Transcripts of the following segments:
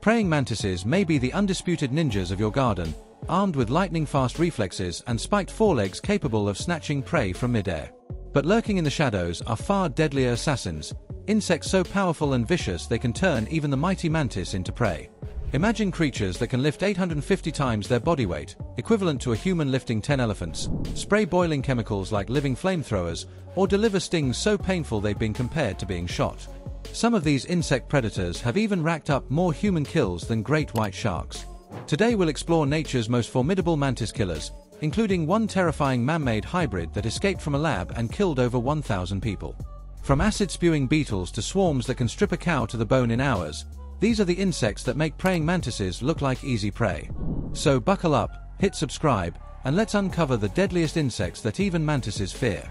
Praying mantises may be the undisputed ninjas of your garden, armed with lightning-fast reflexes and spiked forelegs capable of snatching prey from midair. But lurking in the shadows are far deadlier assassins, insects so powerful and vicious they can turn even the mighty mantis into prey. Imagine creatures that can lift 850 times their body weight, equivalent to a human lifting 10 elephants, spray boiling chemicals like living flamethrowers, or deliver stings so painful they've been compared to being shot. Some of these insect predators have even racked up more human kills than great white sharks. Today we'll explore nature's most formidable mantis killers, including one terrifying man-made hybrid that escaped from a lab and killed over 1,000 people. From acid-spewing beetles to swarms that can strip a cow to the bone in hours, these are the insects that make praying mantises look like easy prey. So buckle up, hit subscribe, and let's uncover the deadliest insects that even mantises fear.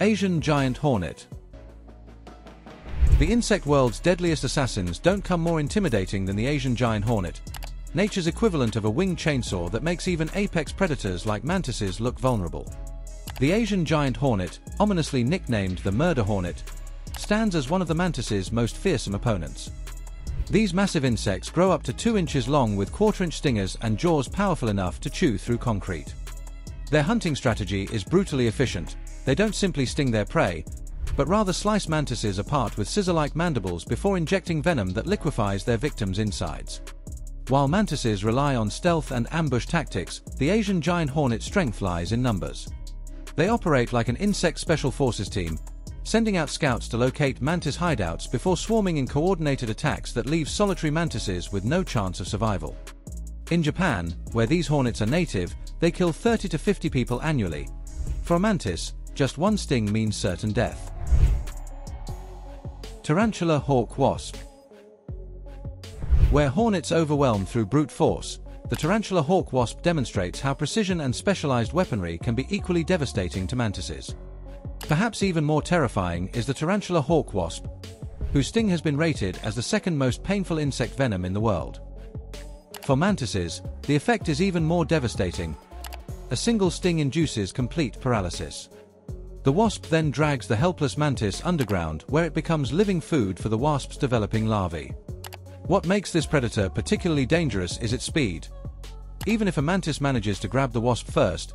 Asian Giant Hornet The insect world's deadliest assassins don't come more intimidating than the Asian Giant Hornet, nature's equivalent of a winged chainsaw that makes even apex predators like mantises look vulnerable. The Asian giant hornet, ominously nicknamed the murder hornet, stands as one of the mantis's most fearsome opponents. These massive insects grow up to 2 inches long with quarter-inch stingers and jaws powerful enough to chew through concrete. Their hunting strategy is brutally efficient. They don't simply sting their prey, but rather slice mantises apart with scissor-like mandibles before injecting venom that liquefies their victims' insides. While mantises rely on stealth and ambush tactics, the Asian giant hornet's strength lies in numbers. They operate like an insect special forces team, sending out scouts to locate mantis hideouts before swarming in coordinated attacks that leave solitary mantises with no chance of survival. In Japan, where these hornets are native, they kill 30 to 50 people annually. For a mantis, just one sting means certain death. Tarantula Hawk Wasp where hornets overwhelm through brute force, the tarantula hawk wasp demonstrates how precision and specialized weaponry can be equally devastating to mantises. Perhaps even more terrifying is the tarantula hawk wasp, whose sting has been rated as the second most painful insect venom in the world. For mantises, the effect is even more devastating. A single sting induces complete paralysis. The wasp then drags the helpless mantis underground where it becomes living food for the wasp's developing larvae. What makes this predator particularly dangerous is its speed. Even if a mantis manages to grab the wasp first,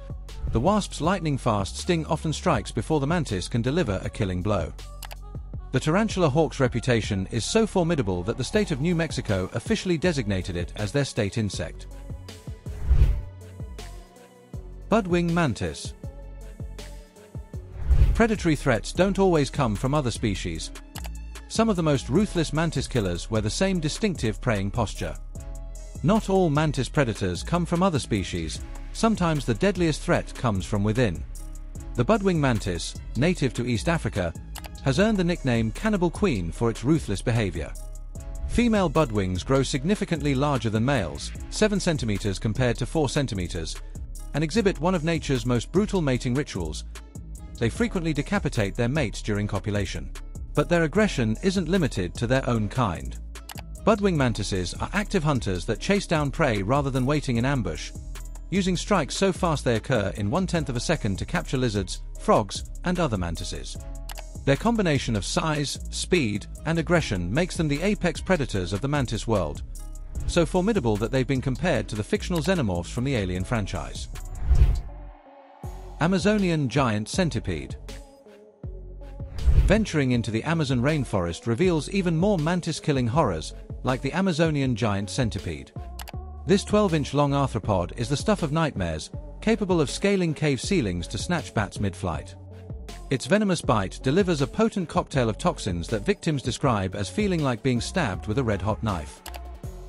the wasp's lightning-fast sting often strikes before the mantis can deliver a killing blow. The tarantula hawk's reputation is so formidable that the state of New Mexico officially designated it as their state insect. Budwing Mantis Predatory threats don't always come from other species, some of the most ruthless mantis killers wear the same distinctive praying posture. Not all mantis predators come from other species, sometimes the deadliest threat comes from within. The budwing mantis, native to East Africa, has earned the nickname Cannibal Queen for its ruthless behavior. Female budwings grow significantly larger than males, 7 centimeters compared to 4 centimeters, and exhibit one of nature's most brutal mating rituals. They frequently decapitate their mates during copulation. But their aggression isn't limited to their own kind. Budwing mantises are active hunters that chase down prey rather than waiting in ambush, using strikes so fast they occur in one-tenth of a second to capture lizards, frogs, and other mantises. Their combination of size, speed, and aggression makes them the apex predators of the mantis world, so formidable that they've been compared to the fictional xenomorphs from the Alien franchise. Amazonian Giant Centipede Venturing into the Amazon rainforest reveals even more mantis-killing horrors, like the Amazonian giant centipede. This 12-inch long arthropod is the stuff of nightmares, capable of scaling cave ceilings to snatch bats mid-flight. Its venomous bite delivers a potent cocktail of toxins that victims describe as feeling like being stabbed with a red-hot knife.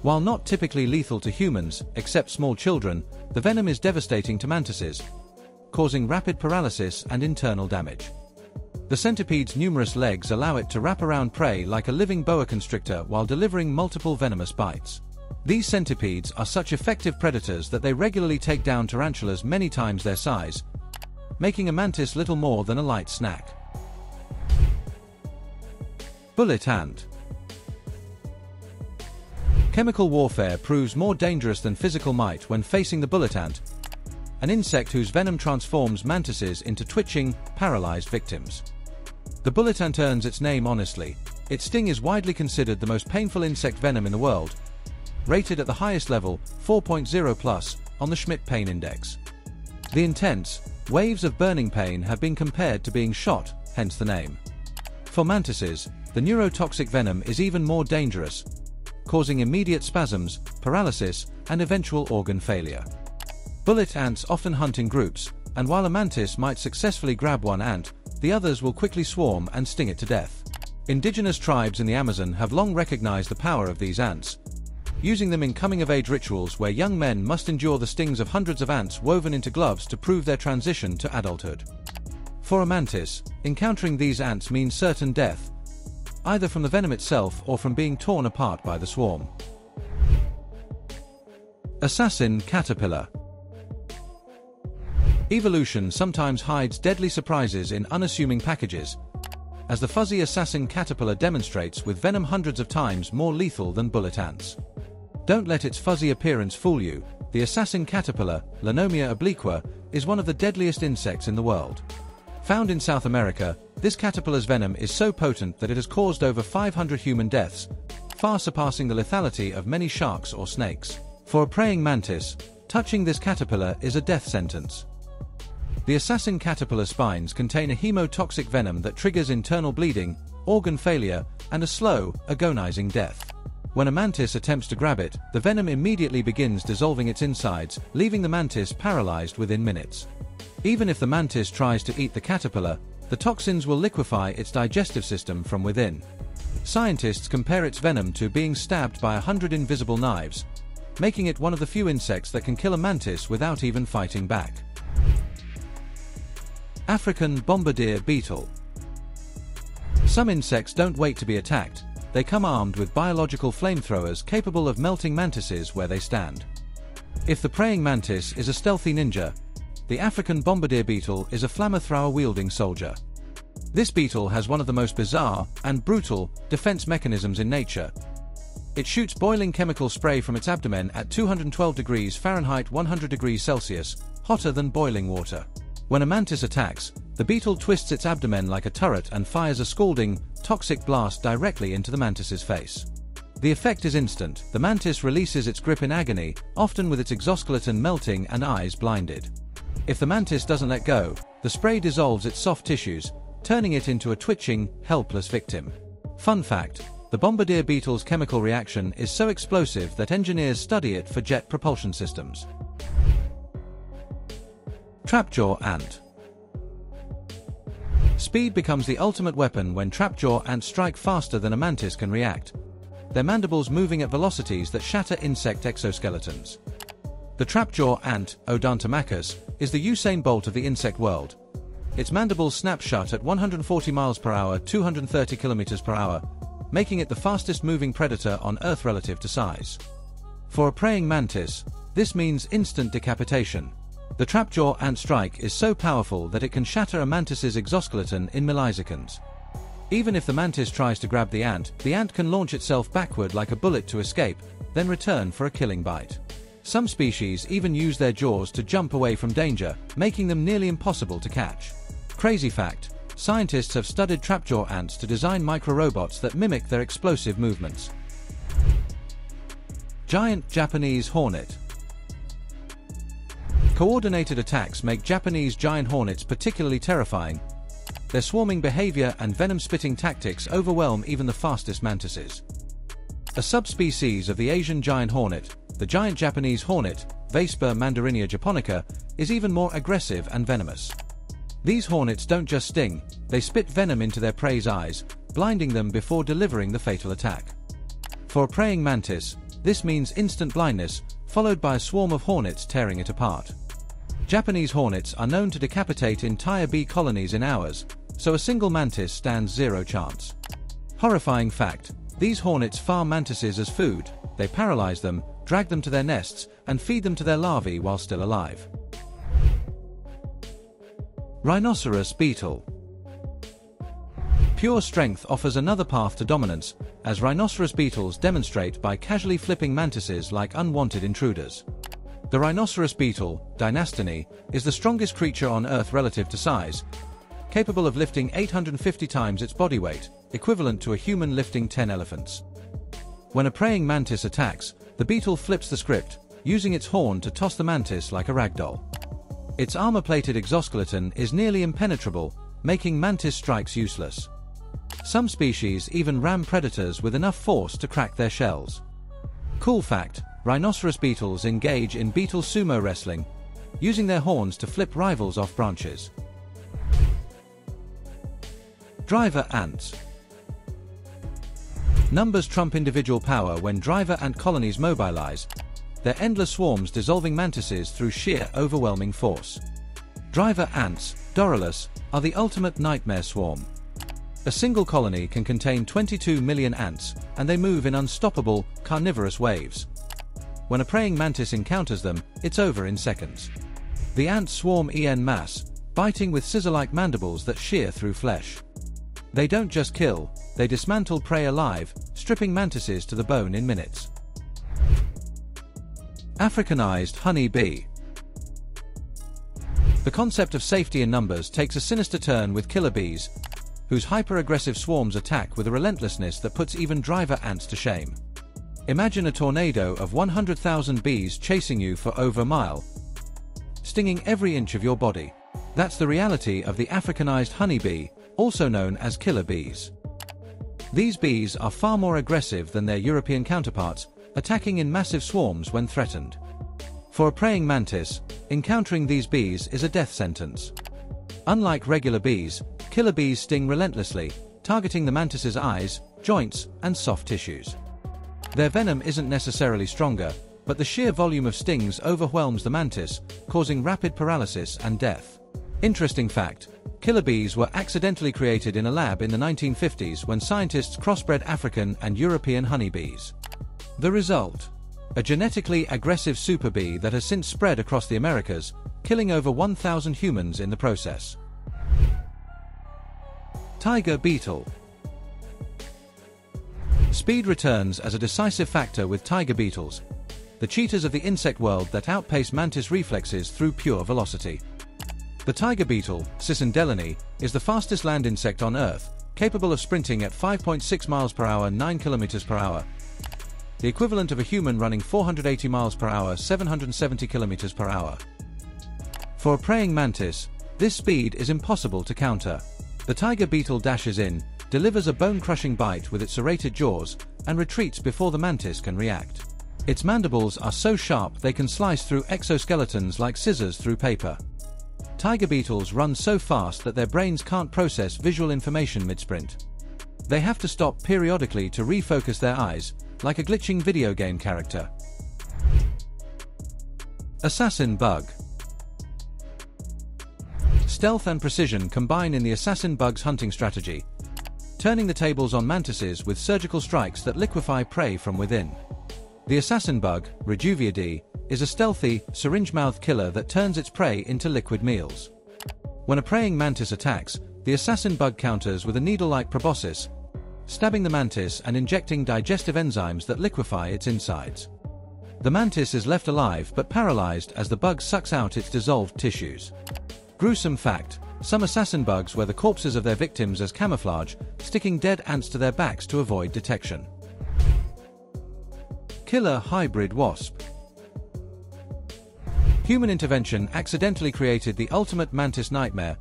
While not typically lethal to humans, except small children, the venom is devastating to mantises, causing rapid paralysis and internal damage. The centipede's numerous legs allow it to wrap around prey like a living boa constrictor while delivering multiple venomous bites. These centipedes are such effective predators that they regularly take down tarantulas many times their size, making a mantis little more than a light snack. Bullet Ant Chemical warfare proves more dangerous than physical might when facing the bullet ant, an insect whose venom transforms mantises into twitching, paralyzed victims. The bullet ant earns its name honestly. Its sting is widely considered the most painful insect venom in the world, rated at the highest level, 4.0 plus, on the Schmidt Pain Index. The intense, waves of burning pain have been compared to being shot, hence the name. For mantises, the neurotoxic venom is even more dangerous, causing immediate spasms, paralysis, and eventual organ failure. Bullet ants often hunt in groups, and while a mantis might successfully grab one ant, the others will quickly swarm and sting it to death. Indigenous tribes in the Amazon have long recognized the power of these ants, using them in coming-of-age rituals where young men must endure the stings of hundreds of ants woven into gloves to prove their transition to adulthood. For a mantis, encountering these ants means certain death, either from the venom itself or from being torn apart by the swarm. Assassin Caterpillar Evolution sometimes hides deadly surprises in unassuming packages, as the fuzzy assassin caterpillar demonstrates with venom hundreds of times more lethal than bullet ants. Don't let its fuzzy appearance fool you. The assassin caterpillar, Lonomia obliqua, is one of the deadliest insects in the world. Found in South America, this caterpillar's venom is so potent that it has caused over 500 human deaths, far surpassing the lethality of many sharks or snakes. For a praying mantis, touching this caterpillar is a death sentence. The assassin caterpillar spines contain a hemotoxic venom that triggers internal bleeding, organ failure, and a slow, agonizing death. When a mantis attempts to grab it, the venom immediately begins dissolving its insides, leaving the mantis paralyzed within minutes. Even if the mantis tries to eat the caterpillar, the toxins will liquefy its digestive system from within. Scientists compare its venom to being stabbed by a hundred invisible knives, making it one of the few insects that can kill a mantis without even fighting back. African bombardier beetle Some insects don't wait to be attacked, they come armed with biological flamethrowers capable of melting mantises where they stand. If the praying mantis is a stealthy ninja, the African bombardier beetle is a flamethrower-wielding soldier. This beetle has one of the most bizarre and brutal defense mechanisms in nature. It shoots boiling chemical spray from its abdomen at 212 degrees Fahrenheit 100 degrees Celsius, hotter than boiling water. When a mantis attacks, the beetle twists its abdomen like a turret and fires a scalding, toxic blast directly into the mantis's face. The effect is instant. The mantis releases its grip in agony, often with its exoskeleton melting and eyes blinded. If the mantis doesn't let go, the spray dissolves its soft tissues, turning it into a twitching, helpless victim. Fun fact, the bombardier beetle's chemical reaction is so explosive that engineers study it for jet propulsion systems. Trapjaw Ant Speed becomes the ultimate weapon when trapjaw ants strike faster than a mantis can react, their mandibles moving at velocities that shatter insect exoskeletons. The trapjaw ant, Odontomachus, is the Usain Bolt of the insect world. Its mandibles snap shut at 140 miles per hour, 230 kilometers per hour, making it the fastest moving predator on Earth relative to size. For a praying mantis, this means instant decapitation, the trapjaw ant strike is so powerful that it can shatter a mantis's exoskeleton in milliseconds. Even if the mantis tries to grab the ant, the ant can launch itself backward like a bullet to escape, then return for a killing bite. Some species even use their jaws to jump away from danger, making them nearly impossible to catch. Crazy fact, scientists have studied trapjaw ants to design microrobots that mimic their explosive movements. Giant Japanese Hornet Coordinated attacks make Japanese giant hornets particularly terrifying. Their swarming behavior and venom-spitting tactics overwhelm even the fastest mantises. A subspecies of the Asian giant hornet, the giant Japanese hornet, Vespa mandarinia japonica, is even more aggressive and venomous. These hornets don't just sting, they spit venom into their prey's eyes, blinding them before delivering the fatal attack. For a praying mantis, this means instant blindness, followed by a swarm of hornets tearing it apart. Japanese hornets are known to decapitate entire bee colonies in hours, so a single mantis stands zero chance. Horrifying fact, these hornets farm mantises as food, they paralyze them, drag them to their nests, and feed them to their larvae while still alive. Rhinoceros beetle Pure strength offers another path to dominance, as rhinoceros beetles demonstrate by casually flipping mantises like unwanted intruders. The rhinoceros beetle, Dynastini, is the strongest creature on Earth relative to size, capable of lifting 850 times its body weight, equivalent to a human lifting 10 elephants. When a praying mantis attacks, the beetle flips the script, using its horn to toss the mantis like a ragdoll. Its armor-plated exoskeleton is nearly impenetrable, making mantis strikes useless. Some species even ram predators with enough force to crack their shells. Cool fact, rhinoceros beetles engage in beetle sumo wrestling, using their horns to flip rivals off branches. Driver ants. Numbers trump individual power when driver ant colonies mobilize, their endless swarms dissolving mantises through sheer overwhelming force. Driver ants, Dorylus, are the ultimate nightmare swarm. A single colony can contain 22 million ants, and they move in unstoppable, carnivorous waves. When a praying mantis encounters them, it's over in seconds. The ants swarm en masse, biting with scissor-like mandibles that shear through flesh. They don't just kill, they dismantle prey alive, stripping mantises to the bone in minutes. Africanized honey bee. The concept of safety in numbers takes a sinister turn with killer bees, whose hyper-aggressive swarms attack with a relentlessness that puts even driver ants to shame. Imagine a tornado of 100,000 bees chasing you for over a mile, stinging every inch of your body. That's the reality of the Africanized honeybee, also known as killer bees. These bees are far more aggressive than their European counterparts, attacking in massive swarms when threatened. For a praying mantis, encountering these bees is a death sentence. Unlike regular bees, killer bees sting relentlessly, targeting the mantis's eyes, joints, and soft tissues. Their venom isn't necessarily stronger, but the sheer volume of stings overwhelms the mantis, causing rapid paralysis and death. Interesting fact, killer bees were accidentally created in a lab in the 1950s when scientists crossbred African and European honeybees. The result? A genetically aggressive super bee that has since spread across the Americas, killing over 1,000 humans in the process. Tiger Beetle Speed returns as a decisive factor with tiger beetles, the cheetahs of the insect world that outpace mantis reflexes through pure velocity. The tiger beetle, Cicindelone, is the fastest land insect on Earth, capable of sprinting at 5.6 miles per hour 9 kilometers per hour, the equivalent of a human running 480 miles per hour 770 kilometers per hour. For a praying mantis, this speed is impossible to counter. The tiger beetle dashes in, delivers a bone-crushing bite with its serrated jaws, and retreats before the mantis can react. Its mandibles are so sharp they can slice through exoskeletons like scissors through paper. Tiger beetles run so fast that their brains can't process visual information mid-sprint. They have to stop periodically to refocus their eyes, like a glitching video game character. Assassin Bug Stealth and precision combine in the assassin bug's hunting strategy, turning the tables on mantises with surgical strikes that liquefy prey from within. The assassin bug, Reduviidae, is a stealthy, syringe-mouthed killer that turns its prey into liquid meals. When a praying mantis attacks, the assassin bug counters with a needle-like proboscis, stabbing the mantis and injecting digestive enzymes that liquefy its insides. The mantis is left alive but paralyzed as the bug sucks out its dissolved tissues. Gruesome fact, some assassin bugs wear the corpses of their victims as camouflage, sticking dead ants to their backs to avoid detection. Killer Hybrid Wasp Human intervention accidentally created the ultimate mantis nightmare,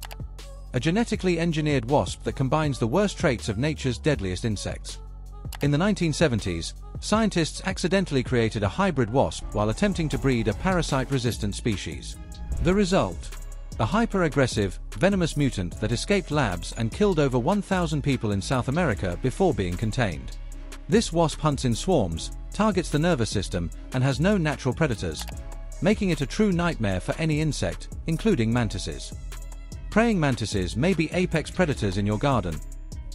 a genetically engineered wasp that combines the worst traits of nature's deadliest insects. In the 1970s, scientists accidentally created a hybrid wasp while attempting to breed a parasite-resistant species. The result? A hyper-aggressive, venomous mutant that escaped labs and killed over 1,000 people in South America before being contained. This wasp hunts in swarms, targets the nervous system, and has no natural predators, making it a true nightmare for any insect, including mantises. Praying mantises may be apex predators in your garden,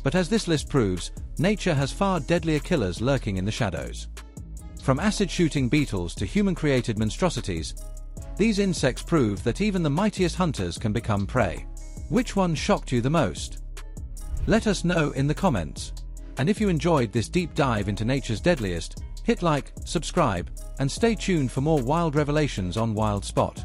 but as this list proves, nature has far deadlier killers lurking in the shadows. From acid-shooting beetles to human-created monstrosities, these insects prove that even the mightiest hunters can become prey. Which one shocked you the most? Let us know in the comments. And if you enjoyed this deep dive into nature's deadliest, hit like, subscribe, and stay tuned for more wild revelations on Wild Spot.